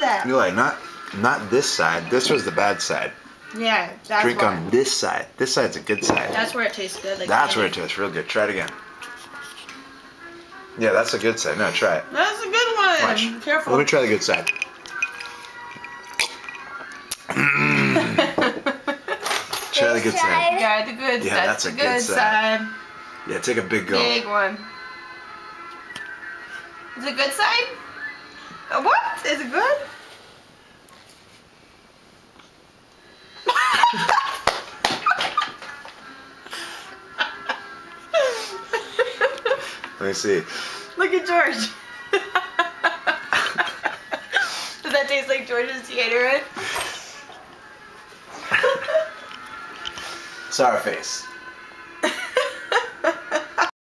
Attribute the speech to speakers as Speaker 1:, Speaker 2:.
Speaker 1: that.
Speaker 2: you like not not this side. This was the bad side.
Speaker 1: Yeah, that's
Speaker 2: Drink
Speaker 1: why.
Speaker 2: on this side. This side's a good side.
Speaker 1: That's where it tastes good. Like
Speaker 2: That's where it tastes real good. Try it again. Yeah, that's a good side. No, try it.
Speaker 1: That's a good one.
Speaker 2: Watch.
Speaker 1: Careful.
Speaker 2: Let me try the good side. Try the good side.
Speaker 1: Yeah, the good
Speaker 2: Yeah,
Speaker 1: side.
Speaker 2: that's a good
Speaker 1: good
Speaker 2: side.
Speaker 1: side.
Speaker 2: Yeah, take a big gulp.
Speaker 1: Big one. Is it good side? Uh, What? Is it good?
Speaker 2: Let me see.
Speaker 1: Look at George. Does that taste like George's Gatorade?
Speaker 2: Sour face.